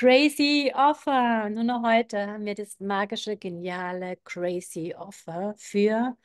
Crazy Offer. Nur noch heute haben wir das magische, geniale Crazy Offer für,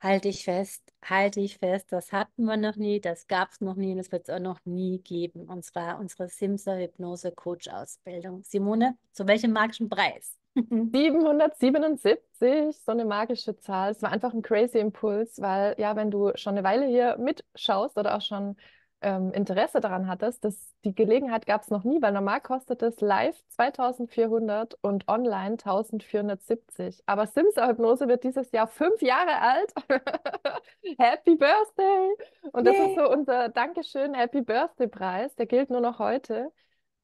halte ich fest, halte ich fest, das hatten wir noch nie, das gab es noch nie und das wird es auch noch nie geben. Und zwar unsere Simsa Hypnose Coach Ausbildung. Simone, zu welchem magischen Preis? 777, so eine magische Zahl. Es war einfach ein crazy Impuls, weil ja, wenn du schon eine Weile hier mitschaust oder auch schon ähm, Interesse daran hattest, dass die Gelegenheit gab es noch nie, weil normal kostet es live 2400 und online 1470. Aber Simsa-Hypnose wird dieses Jahr fünf Jahre alt. Happy Birthday! Und das ist so unser Dankeschön, Happy Birthday-Preis. Der gilt nur noch heute.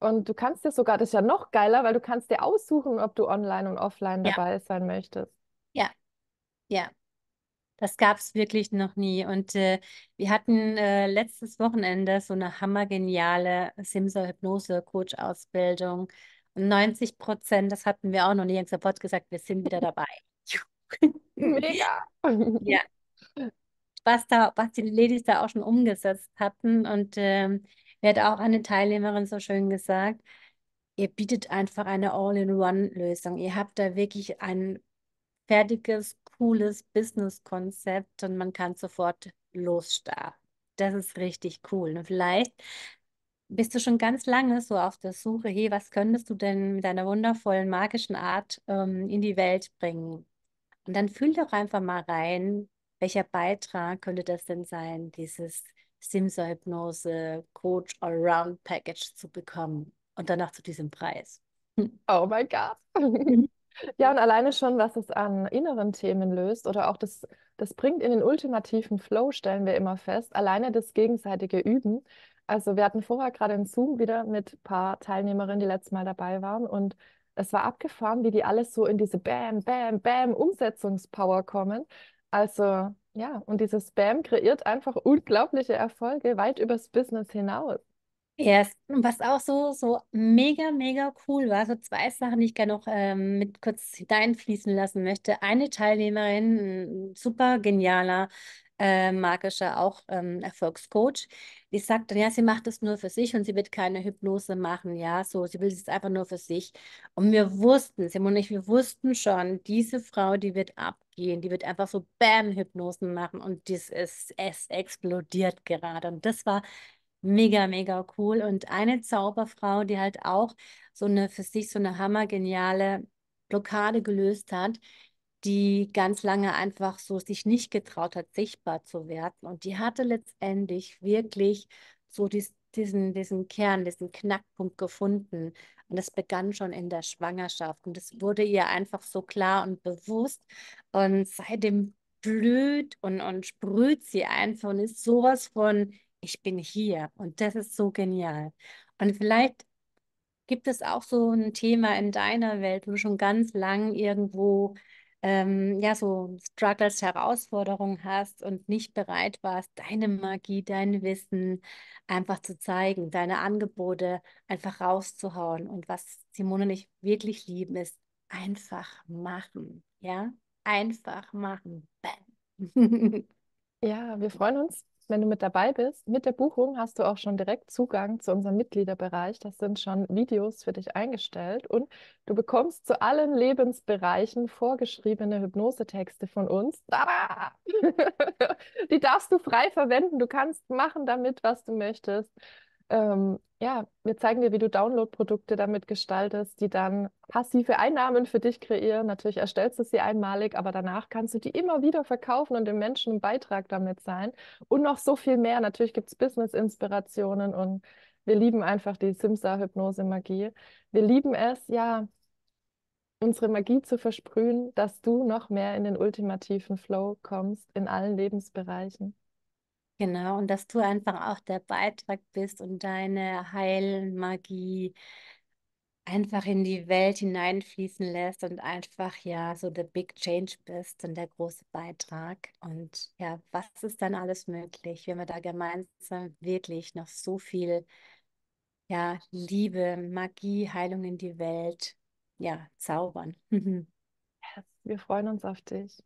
Und du kannst dir sogar, das ist ja noch geiler, weil du kannst dir aussuchen, ob du online und offline Ja, dabei sein möchtest. ja, ja. Das gab es wirklich noch nie. Und äh, wir hatten äh, letztes Wochenende so eine hammergeniale Simsa-Hypnose-Coach-Ausbildung. Und 90 Prozent, das hatten wir auch noch nie. Bot gesagt, wir sind wieder dabei. Mega! Ja, was da, was die Ladies da auch schon umgesetzt hatten. Und ähm, mir hat auch eine Teilnehmerin so schön gesagt, ihr bietet einfach eine All-in-One-Lösung. Ihr habt da wirklich ein fertiges, cooles Business-Konzept und man kann sofort losstarten. Das ist richtig cool. Und vielleicht bist du schon ganz lange so auf der Suche, hey, was könntest du denn mit deiner wundervollen, magischen Art ähm, in die Welt bringen? Und dann fühl doch einfach mal rein, welcher Beitrag könnte das denn sein, dieses Simsa-Hypnose Coach Allround Package zu bekommen und danach zu diesem Preis. Oh mein Gott. Ja, und alleine schon, was es an inneren Themen löst oder auch das, das bringt in den ultimativen Flow, stellen wir immer fest. Alleine das gegenseitige Üben. Also wir hatten vorher gerade einen Zoom wieder mit ein paar Teilnehmerinnen, die letztes Mal dabei waren und es war abgefahren, wie die alles so in diese Bam, Bam, Bam Umsetzungspower kommen. Also ja, und dieses Bam kreiert einfach unglaubliche Erfolge weit übers Business hinaus. Ja, und was auch so, so mega, mega cool war, so zwei Sachen, die ich gerne noch ähm, mit kurz hineinfließen lassen möchte. Eine Teilnehmerin, ein super genialer, äh, magischer, auch ähm, Erfolgscoach, die sagt dann, ja, sie macht das nur für sich und sie wird keine Hypnose machen, ja, so, sie will es einfach nur für sich. Und wir wussten, Simon und ich, wir wussten schon, diese Frau, die wird abgehen, die wird einfach so Bam-Hypnosen machen und das ist, es explodiert gerade. Und das war Mega, mega cool. Und eine Zauberfrau, die halt auch so eine für sich so eine hammergeniale Blockade gelöst hat, die ganz lange einfach so sich nicht getraut hat, sichtbar zu werden. Und die hatte letztendlich wirklich so dies, diesen, diesen Kern, diesen Knackpunkt gefunden. Und das begann schon in der Schwangerschaft. Und das wurde ihr einfach so klar und bewusst. Und seitdem blüht und, und sprüht sie einfach und ist sowas von ich bin hier und das ist so genial. Und vielleicht gibt es auch so ein Thema in deiner Welt, wo du schon ganz lang irgendwo ähm, ja so Struggles, Herausforderungen hast und nicht bereit warst, deine Magie, dein Wissen einfach zu zeigen, deine Angebote einfach rauszuhauen. Und was Simone und ich wirklich lieben, ist einfach machen. Ja, einfach machen. Ja, wir freuen uns, wenn du mit dabei bist. Mit der Buchung hast du auch schon direkt Zugang zu unserem Mitgliederbereich. Das sind schon Videos für dich eingestellt und du bekommst zu allen Lebensbereichen vorgeschriebene Hypnosetexte von uns. Tada! Die darfst du frei verwenden. Du kannst machen damit, was du möchtest. Ähm, ja, wir zeigen dir, wie du Download-Produkte damit gestaltest, die dann passive Einnahmen für dich kreieren. Natürlich erstellst du sie einmalig, aber danach kannst du die immer wieder verkaufen und dem Menschen ein Beitrag damit sein. Und noch so viel mehr. Natürlich gibt es Business-Inspirationen und wir lieben einfach die Simsa-Hypnose-Magie. Wir lieben es, ja, unsere Magie zu versprühen, dass du noch mehr in den ultimativen Flow kommst in allen Lebensbereichen. Genau, und dass du einfach auch der Beitrag bist und deine Heilmagie einfach in die Welt hineinfließen lässt und einfach ja so der Big Change bist und der große Beitrag. Und ja, was ist dann alles möglich, wenn wir da gemeinsam wirklich noch so viel ja, Liebe, Magie, Heilung in die Welt ja, zaubern. Wir freuen uns auf dich.